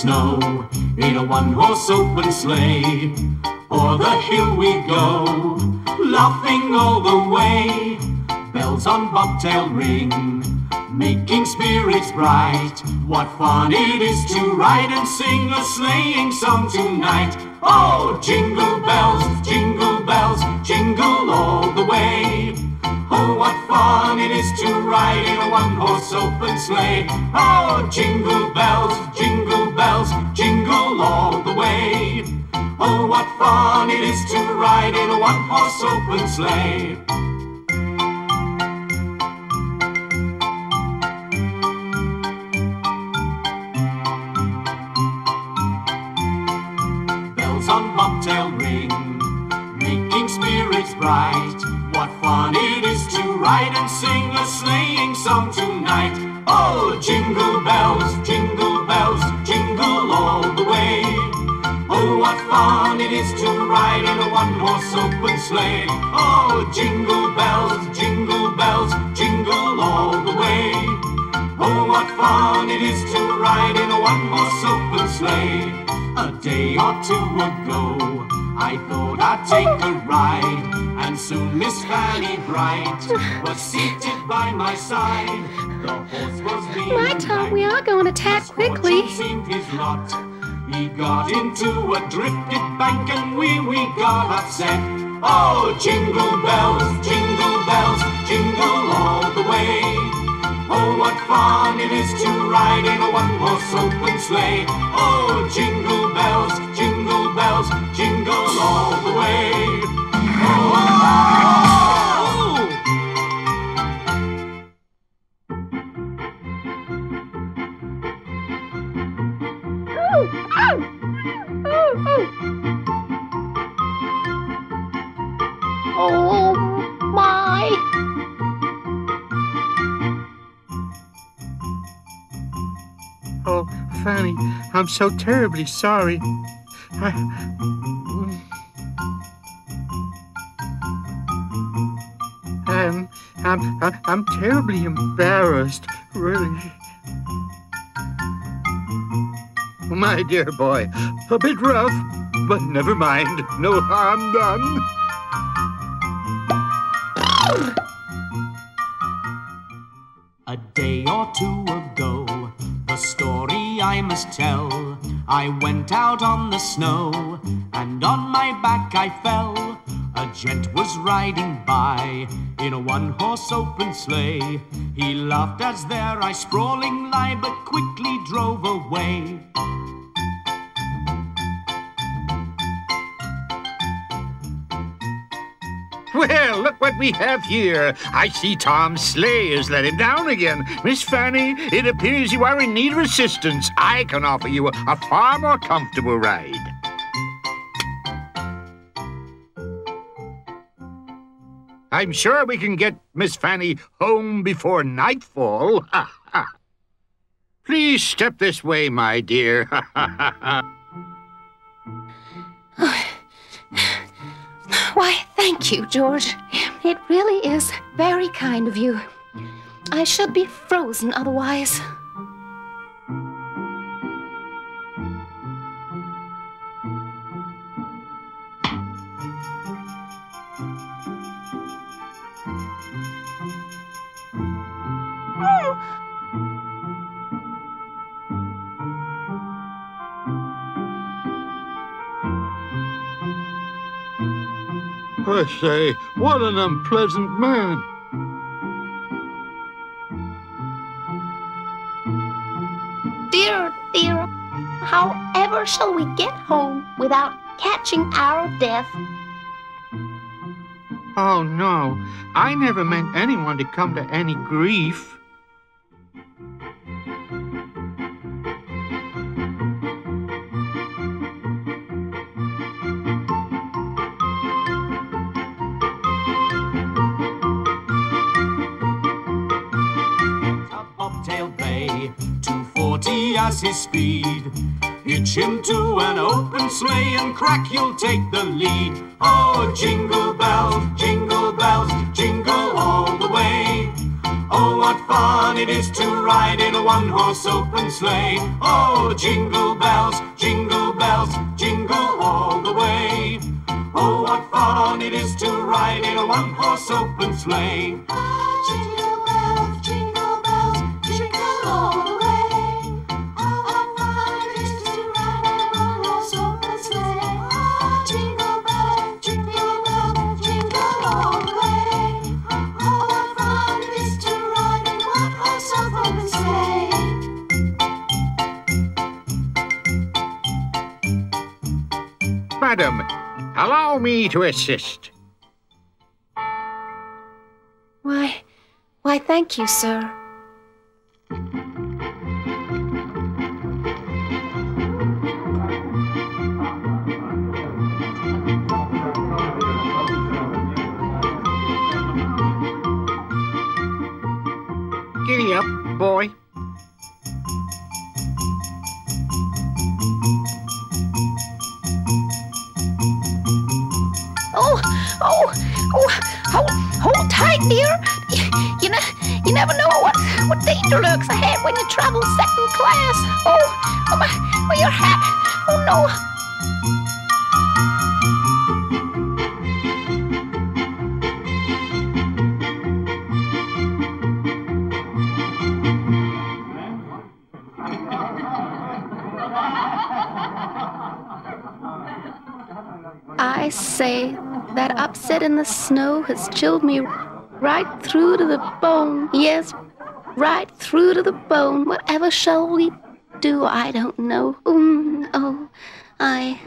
snow in a one-horse open sleigh. O'er the hill we go, laughing all the way. Bells on bobtail ring, making spirits bright. What fun it is to ride and sing a sleighing song tonight. Oh, jingle bells, jingle bells, jingle all the way. Oh, what fun it is to ride in a one-horse open sleigh. Oh, jingle bells, jingle bells, jingle all the way. Oh, what fun it is to ride in a one-horse open sleigh. Bells on bobtail ring, making spirits bright. What fun it is to ride and sing a sleighing song tonight. Oh, jingle bells, jingle bells, jingle all the way. Oh, what fun it is to ride in a one-horse open sleigh. Oh, jingle bells, jingle bells, jingle all the way. Oh, what fun it is to ride in a one-horse open sleigh. A day or two ago, I thought I'd take a ride, and soon Miss Fanny Bright was seated by my side. My Tom, we are going to tack quickly. He got into a drifted bank and we, we got upset. Oh, jingle bells, jingle bells, jingle all the way. Oh, what fun it is to ride in a one-horse open sleigh. Oh, jingle bells, jingle bells, jingle all the way. Oh, oh, oh, oh. So terribly sorry. I... I'm, I'm, I'm, I'm terribly embarrassed, really. My dear boy, a bit rough, but never mind. No harm done. A day or two ago, I must tell. I went out on the snow, and on my back I fell. A gent was riding by in a one horse open sleigh. He laughed as there I sprawling lie, but quickly drove away. Well, look what we have here. I see Tom's sleigh has let him down again. Miss Fanny, it appears you are in need of assistance. I can offer you a, a far more comfortable ride. I'm sure we can get Miss Fanny home before nightfall. Please step this way, my dear. Why, thank you, George. It really is very kind of you. I should be frozen otherwise. I say, what an unpleasant man. Dear, dear, however shall we get home without catching our death? Oh, no. I never meant anyone to come to any grief. As his speed. Hitch him to an open sleigh and crack, you'll take the lead. Oh, jingle bells, jingle bells, jingle all the way. Oh, what fun it is to ride in a one-horse open sleigh. Oh, jingle bells, jingle bells, jingle all the way. Oh, what fun it is to ride in a one-horse open sleigh. Me to assist. Why, why, thank you, sir. Travel second class. Oh, oh my, oh, your hat. Oh no. I say, that upset in the snow has chilled me right through to the bone. Yes, right through to the bone. Whatever shall we do? I don't know. Mm, oh, I.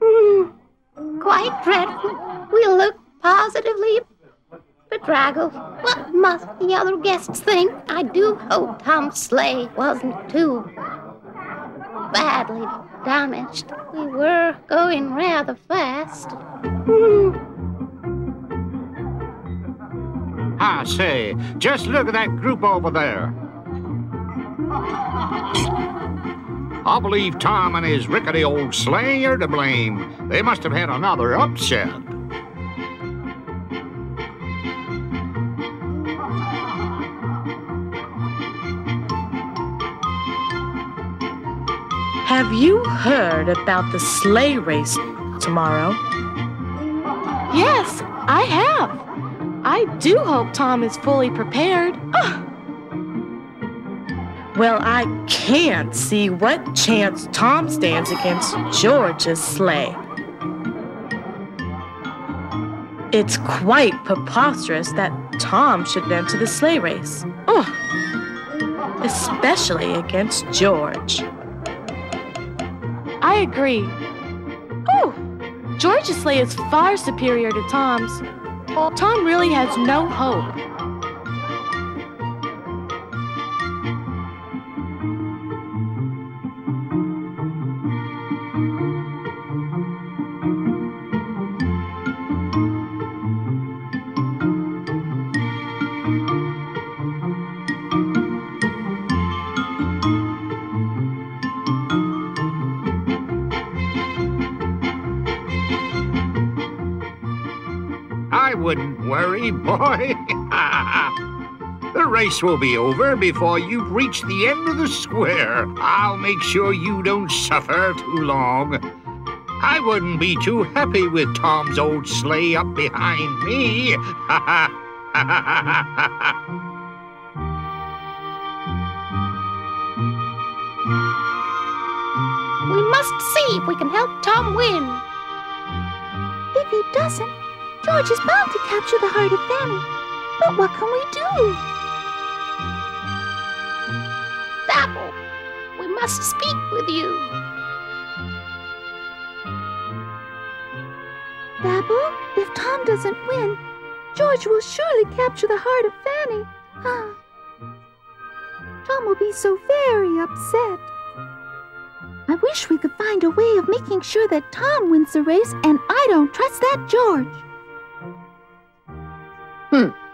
Mm, quite dreadful. We look positively bedraggled. What must the other guests think? I do hope Tom sleigh wasn't too badly damaged. We were going rather fast. Hmm. I say, just look at that group over there. I believe Tom and his rickety old sleigh are to blame. They must have had another upset. Have you heard about the sleigh race tomorrow? Yes, I have. I do hope Tom is fully prepared. Well, I can't see what chance Tom stands against George's sleigh. It's quite preposterous that Tom should enter the sleigh race. Ugh. Especially against George. I agree. Oh, George's sleigh is far superior to Tom's. Tom really has no hope. Wouldn't worry, boy. the race will be over before you've reached the end of the square. I'll make sure you don't suffer too long. I wouldn't be too happy with Tom's old sleigh up behind me. We must see if we can help Tom win. If he doesn't, George is bound to capture the heart of Fanny. But what can we do? Dapple, we must speak with you. Babble, if Tom doesn't win, George will surely capture the heart of Fanny. Ah. Tom will be so very upset. I wish we could find a way of making sure that Tom wins the race, and I don't trust that George. Ladies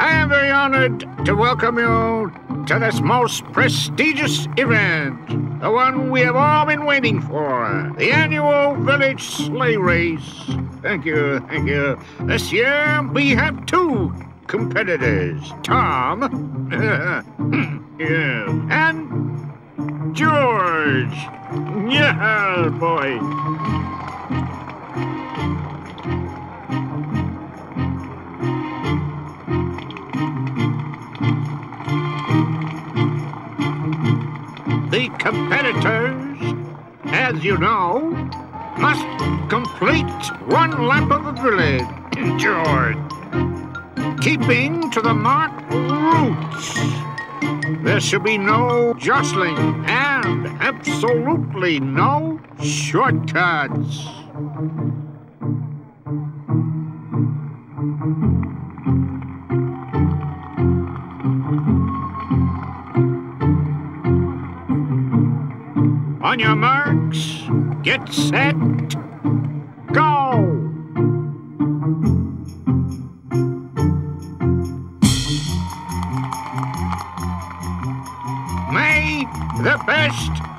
I am very honored to welcome you to this most prestigious event, the one we have all been waiting for, the annual village sleigh race. Thank you, thank you. This year we have two competitors, Tom yeah, and George. Yeah, boy. The competitors, as you know, must complete one lap of the village, George, keeping to the marked routes. There should be no jostling and absolutely no shortcuts. On your marks, get set, go! May the best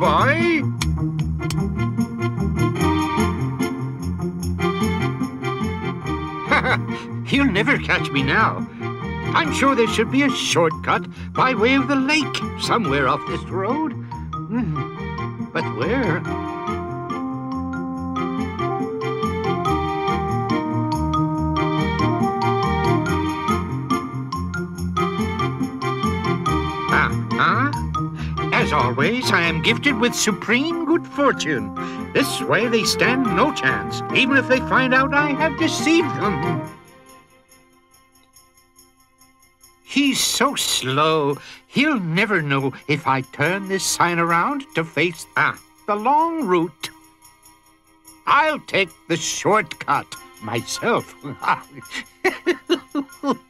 Boy! He'll never catch me now. I'm sure there should be a shortcut by way of the lake somewhere off this road. Hmm, But where? Always, I am gifted with supreme good fortune. This way they stand no chance, even if they find out I have deceived them. He's so slow, he'll never know if I turn this sign around to face ah, the long route. I'll take the shortcut myself.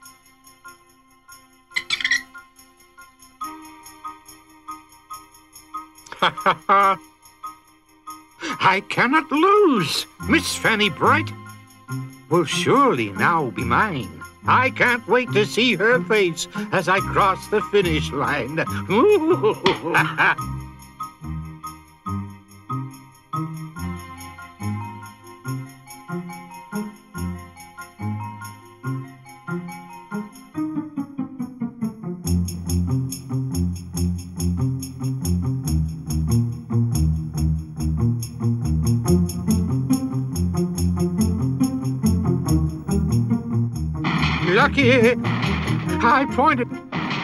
I cannot lose. Miss Fanny Bright will surely now be mine. I can't wait to see her face as I cross the finish line. I pointed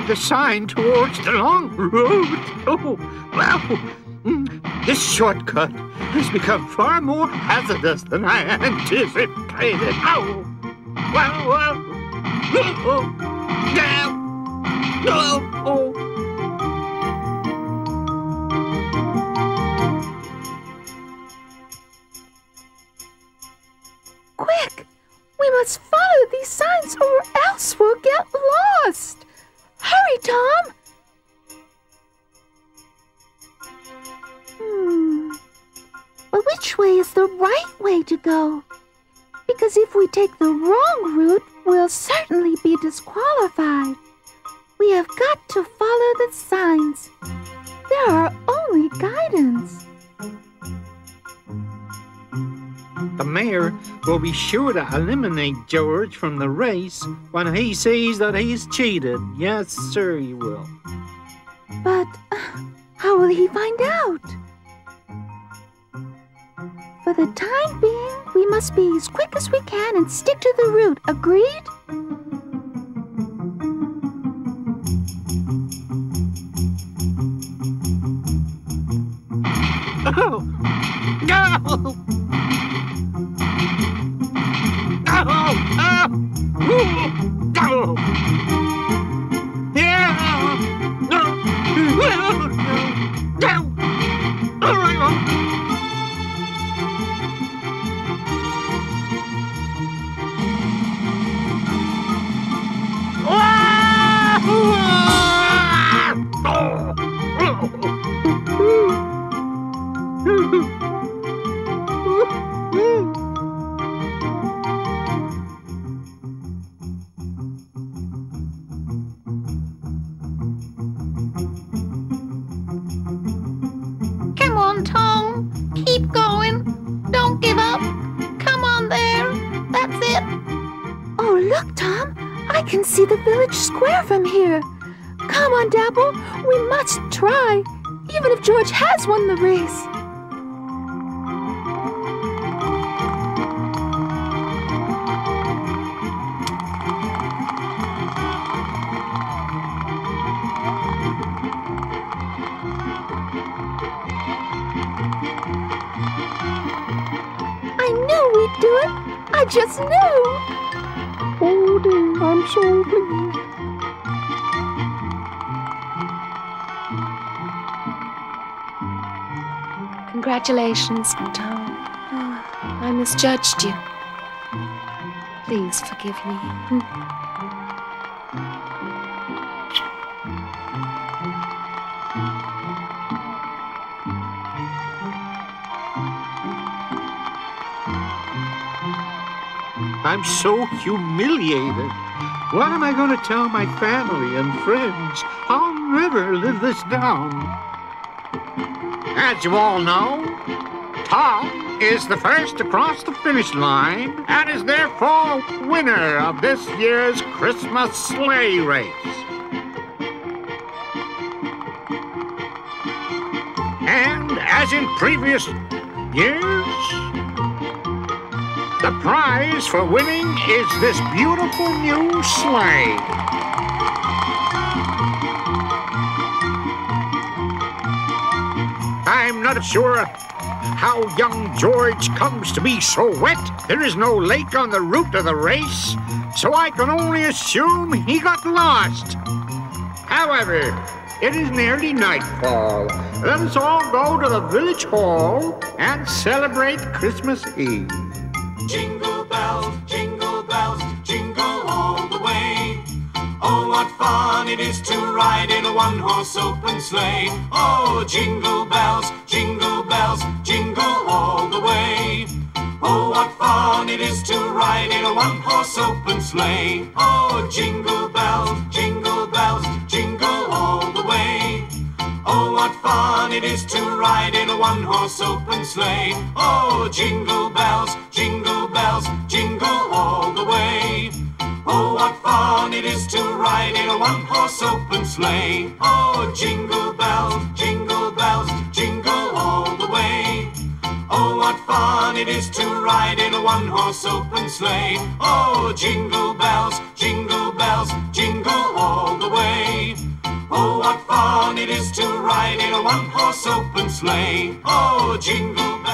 the sign towards the long road. Oh, well, mm, this shortcut has become far more hazardous than I anticipated. Oh, well, well. Oh. Oh, oh. Go? Because if we take the wrong route, we'll certainly be disqualified. We have got to follow the signs. They're our only guidance. The mayor will be sure to eliminate George from the race when he sees that he's cheated. Yes, sir, he will. But uh, how will he find out? For the time being, we must be as quick as we can and stick to the route. Agreed? Just knew. Oh dear, I'm so pleased. Congratulations, Tom. Oh, I misjudged you. Please forgive me. Hmm. I'm so humiliated. What am I going to tell my family and friends? I'll never live this down. As you all know, Tom is the first to cross the finish line and is therefore winner of this year's Christmas sleigh race. And as in previous years, the prize for winning is this beautiful new sleigh. I'm not sure how young George comes to be so wet. There is no lake on the route of the race, so I can only assume he got lost. However, it is nearly nightfall. Let us all go to the village hall and celebrate Christmas Eve. Jingle bells, jingle bells, jingle all the way. Oh, what fun it is to ride in a one-horse open sleigh. Oh, jingle bells, jingle bells, jingle all the way. Oh, what fun it is to ride in a one-horse open sleigh. Oh, jingle bells, jingle bells, jingle all the way. Oh, what fun it is to ride in a one-horse open sleigh. Oh, jingle bells, jingle bells, jingle all the way. Oh, what fun it is to ride in a one-horse open sleigh. Oh, jingle bells, jingle bells, jingle all the way. Oh, what fun it is to ride in a one-horse open sleigh. Oh, jingle bells, jingle bells, jingle all the way. Oh, what fun it is to ride in a one-horse open sleigh. Oh, jingle